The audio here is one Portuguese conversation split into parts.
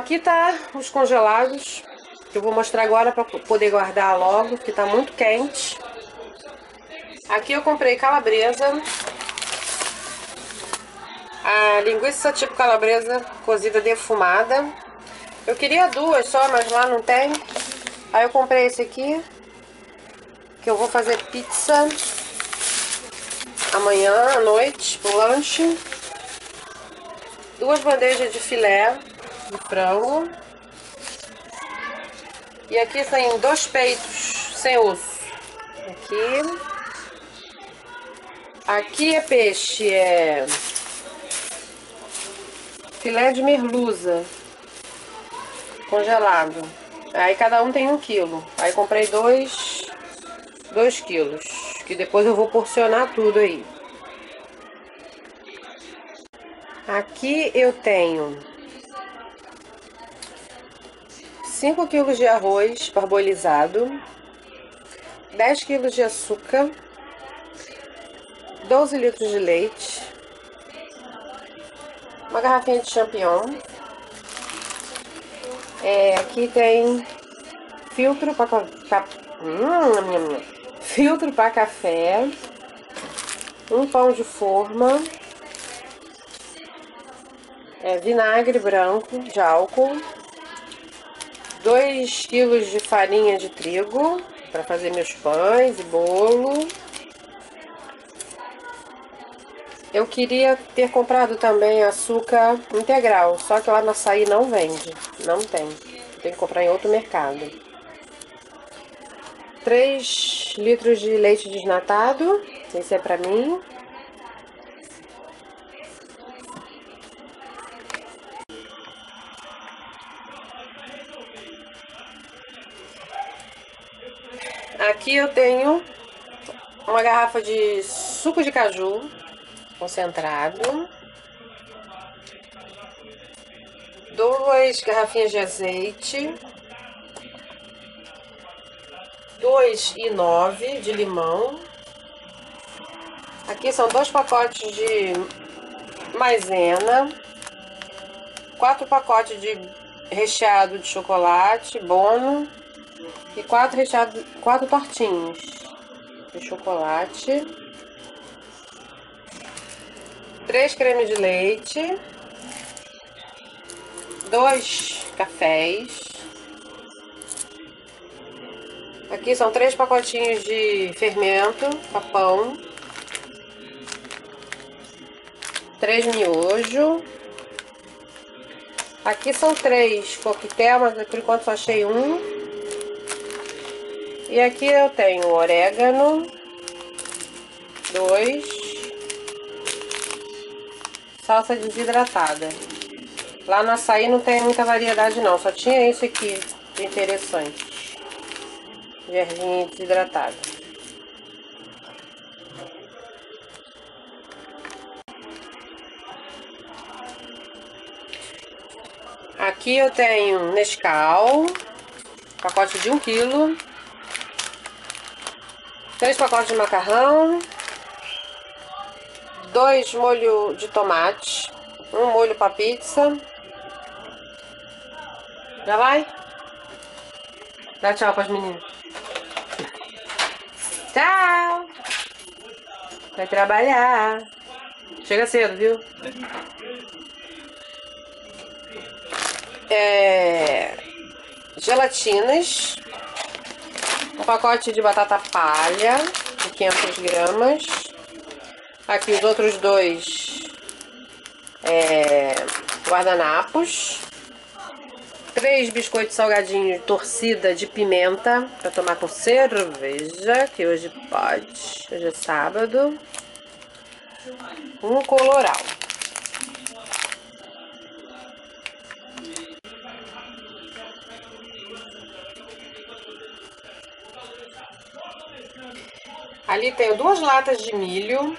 Aqui tá os congelados. Que eu vou mostrar agora para poder guardar logo, que tá muito quente. Aqui eu comprei calabresa. A linguiça tipo calabresa cozida defumada. Eu queria duas só, mas lá não tem. Aí eu comprei esse aqui. Que eu vou fazer pizza amanhã à noite pro lanche. Duas bandejas de filé de frango. E aqui tem dois peitos sem osso. Aqui. Aqui é peixe, é filé de merluza congelado. Aí cada um tem um quilo. Aí comprei dois, dois quilos, que depois eu vou porcionar tudo aí. Aqui eu tenho 5 quilos de arroz parbolizado, 10 quilos de açúcar, 12 litros de leite, uma garrafinha de champignon. É, aqui tem filtro para hum, filtro para café, um pão de forma, é, vinagre branco de álcool, 2 quilos de farinha de trigo para fazer meus pães e bolo. Eu queria ter comprado também açúcar integral, só que lá na açaí não vende, não tem. Tem que comprar em outro mercado. 3 litros de leite desnatado, esse é pra mim. Aqui eu tenho uma garrafa de suco de caju concentrado. Duas garrafinhas de azeite. Dois e nove de limão. Aqui são dois pacotes de maisena. Quatro pacotes de recheado de chocolate, bono. E quatro recheados, quatro tortinhos de chocolate três cremes de leite, dois cafés. Aqui são três pacotinhos de fermento para pão, três miojo. Aqui são três coquetel, mas por enquanto só achei um. E aqui eu tenho orégano, dois salsa desidratada. Lá no açaí não tem muita variedade não, só tinha isso aqui de interessante. De desidratada. Aqui eu tenho Nescau, pacote de 1 um quilo. Três pacotes de macarrão, dois molho de tomate, um molho para pizza. Já vai? Dá tchau para as meninas. Tchau! Vai trabalhar. Chega cedo, viu? É... Gelatinas. Um pacote de batata palha de 500 gramas. Aqui os outros dois é, guardanapos. Três biscoitos salgadinhos torcida de pimenta para tomar com cerveja, que hoje pode. Hoje é sábado. Um coloral. Ali tenho duas latas de milho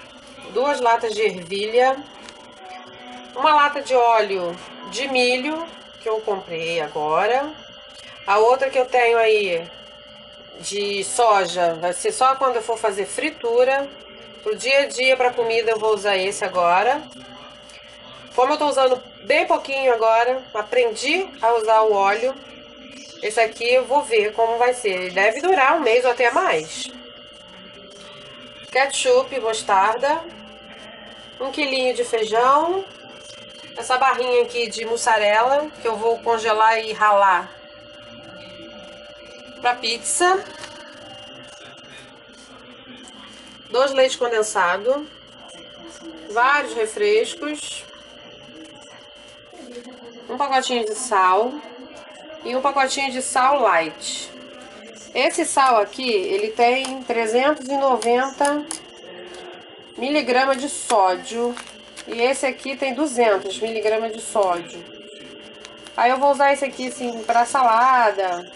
duas latas de ervilha, uma lata de óleo de milho que eu comprei agora, a outra que eu tenho aí de soja vai ser só quando eu for fazer fritura. Pro dia a dia para comida eu vou usar esse agora. Como eu tô usando bem pouquinho agora, aprendi a usar o óleo. Esse aqui eu vou ver como vai ser. Ele deve durar um mês ou até mais. Ketchup, mostarda. Um quilinho de feijão. Essa barrinha aqui de mussarela, que eu vou congelar e ralar para pizza. Dois leite condensado. Vários refrescos. Um pacotinho de sal. E um pacotinho de sal light. Esse sal aqui, ele tem 390 miligramas de sódio. E esse aqui tem 200 miligramas de sódio. Aí eu vou usar esse aqui, assim, para salada.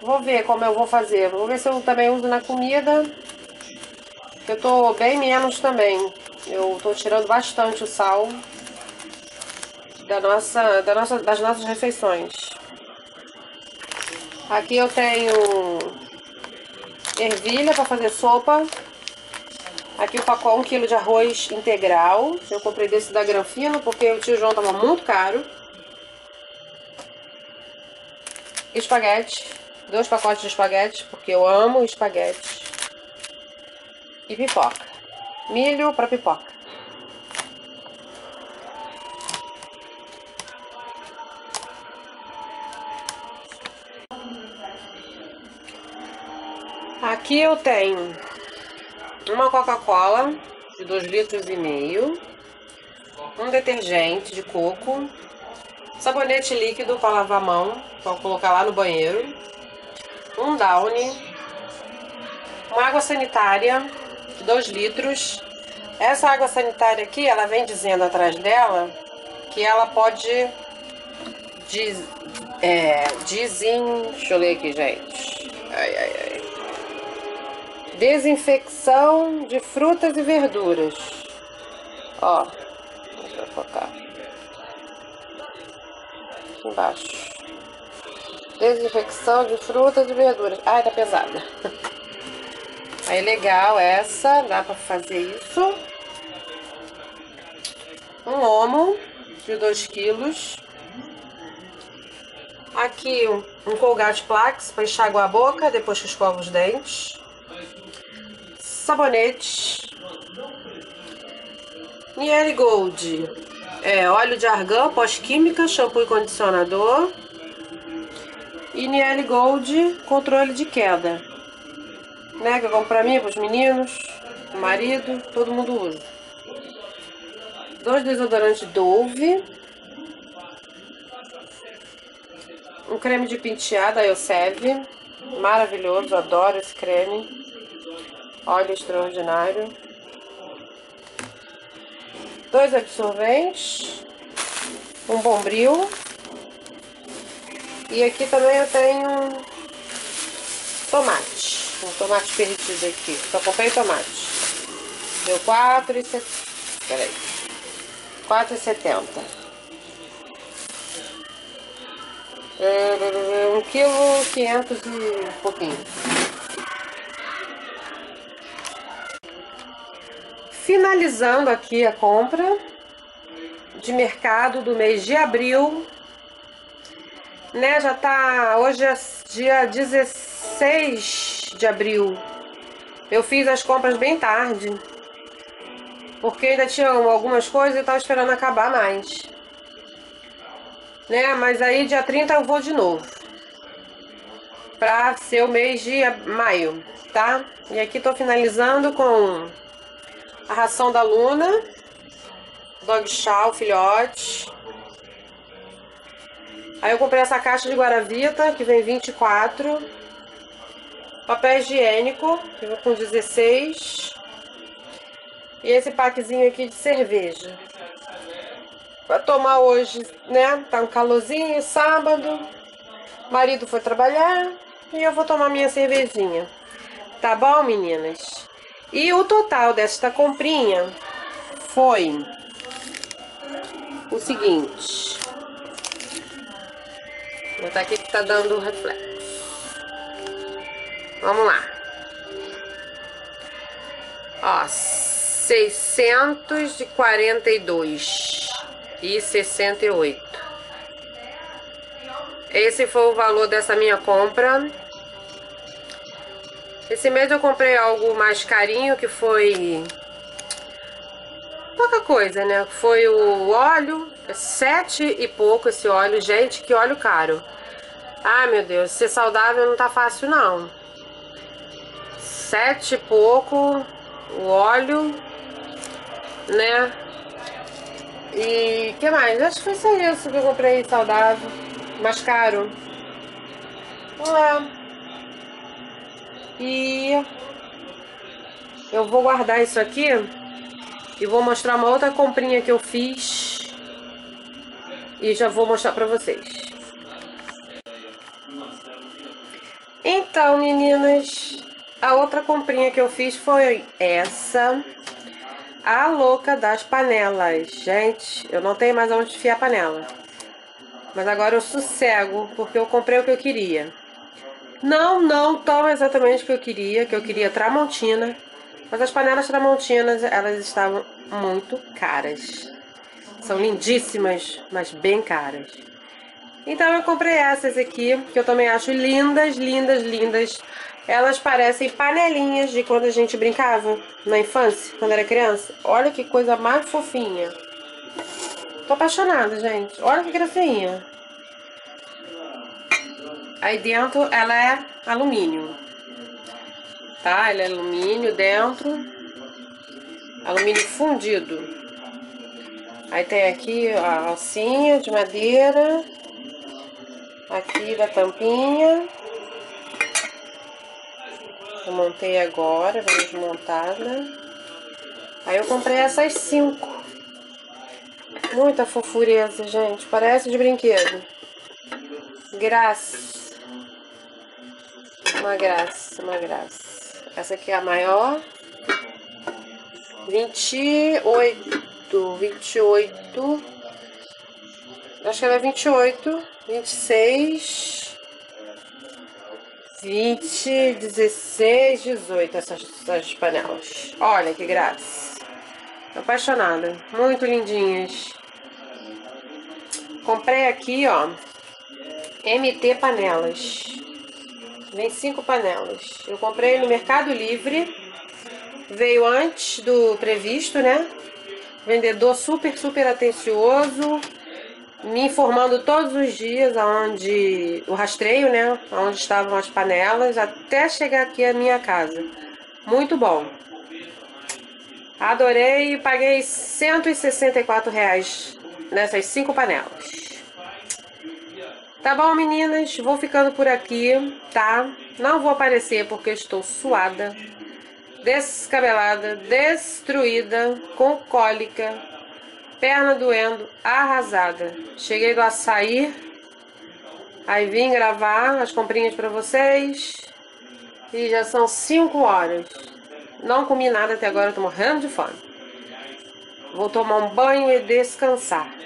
Vou ver como eu vou fazer. Vou ver se eu também uso na comida. Eu tô bem menos também. Eu tô tirando bastante o sal da nossa, da nossa, das nossas refeições. Aqui eu tenho ervilha para fazer sopa. Aqui o pacote, um quilo de arroz integral. Eu comprei desse da Granfino porque o tio João tava muito caro. Espaguete. Dois pacotes de espaguete, porque eu amo espaguete. E pipoca. Milho para pipoca. Aqui eu tenho uma Coca-Cola de 2 litros e meio, um detergente de coco, sabonete líquido para lavar a mão, para colocar lá no banheiro, um Downy, uma água sanitária de 2 litros. Essa água sanitária aqui, ela vem dizendo atrás dela que ela pode diz, é, dizem, deixa eu ler aqui, gente. Ai, ai, ai. Desinfecção de frutas e verduras. Ó, deixa eu focar. Aqui embaixo. Desinfecção de frutas e verduras. Ai, tá pesada. Aí, legal essa. Dá pra fazer isso. Um homo de 2 quilos. Aqui um, um Colgate Plax para enxaguar a boca depois que escova os dentes sabonete, Niele Gold, é, óleo de argão, pós-química, shampoo e condicionador. E Niele Gold, controle de queda. Né, que eu compro pra mim, pros meninos, pro marido, todo mundo usa. Dois desodorantes Dove. Um creme de penteada, Elseve. Maravilhoso, adoro esse creme. Óleo extraordinário. Dois absorventes. Um bombril. E aqui também eu tenho tomate. Um tomate perdido aqui. Só comprei tomate. Deu quatro e setenta. Peraí. Quatro e setenta. Um quilo quinhentos e pouquinho. Finalizando aqui a compra de mercado do mês de abril, né? Já tá hoje é dia 16 de abril. Eu fiz as compras bem tarde, porque ainda tinha algumas coisas e tava esperando acabar mais. Né? Mas aí dia 30 eu vou de novo. Pra ser o mês de maio, tá? E aqui tô finalizando com a ração da Luna, dog chow, filhote. Aí eu comprei essa caixa de Guaravita, que vem 24. Papel higiênico, que vem com 16. E esse packzinho aqui de cerveja. Pra tomar hoje, né? Tá um calorzinho, sábado. marido foi trabalhar e eu vou tomar minha cervejinha. Tá bom, meninas? E o total desta comprinha foi o seguinte. Vou botar aqui que tá dando reflexo. Vamos lá. Ó, 642 e 68. Esse foi o valor dessa minha compra. Esse mês eu comprei algo mais carinho, que foi pouca coisa, né? Foi o óleo, sete e pouco esse óleo. Gente, que óleo caro. Ai, meu Deus, ser saudável não tá fácil, não. Sete e pouco o óleo, né? E que mais? Acho que foi só isso que eu comprei saudável. Mais caro. É. E eu vou guardar isso aqui e vou mostrar uma outra comprinha que eu fiz. E já vou mostrar pra vocês. Então, meninas, a outra comprinha que eu fiz foi essa. A louca das panelas. Gente, eu não tenho mais onde enfiar panela. Mas agora eu sossego, porque eu comprei o que eu queria. Não, não tão exatamente o que eu queria, que eu queria Tramontina. Mas as panelas Tramontinas, elas estavam muito caras. São lindíssimas, mas bem caras. Então eu comprei essas aqui, que eu também acho lindas, lindas, lindas. Elas parecem panelinhas de quando a gente brincava na infância, quando era criança. Olha que coisa mais fofinha. Tô apaixonada, gente. Olha que gracinha. Aí dentro ela é alumínio. Tá? Ela é alumínio dentro. Alumínio fundido. Aí tem aqui a alcinha de madeira. Aqui da tampinha. Eu montei agora, vou desmontada. Aí eu comprei essas cinco. Muita fofureza, gente. Parece de brinquedo. Graça. Uma graça, uma graça. Essa aqui é a maior. 28. 28. Acho que ela é 28. 26. 20, 16, 18 essas, essas panelas. Olha que graça. Tô apaixonada. Muito lindinhas. Comprei aqui, ó. MT panelas. Vem cinco panelas. Eu comprei no Mercado Livre. Veio antes do previsto, né? Vendedor super, super atencioso me informando todos os dias aonde o rastreio, né, onde estavam as panelas até chegar aqui à minha casa. Muito bom. Adorei e paguei 164 reais nessas cinco panelas. Tá bom, meninas? Vou ficando por aqui, tá? Não vou aparecer porque estou suada, descabelada, destruída, com cólica, perna doendo, arrasada. Cheguei do açaí, aí vim gravar as comprinhas para vocês e já são 5 horas. Não comi nada até agora, tô morrendo de fome. Vou tomar um banho e descansar.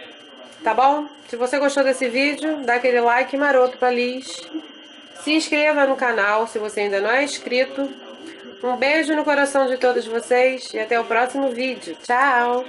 Tá bom? Se você gostou desse vídeo, dá aquele like maroto pra Liz. Se inscreva no canal se você ainda não é inscrito. Um beijo no coração de todos vocês e até o próximo vídeo. Tchau!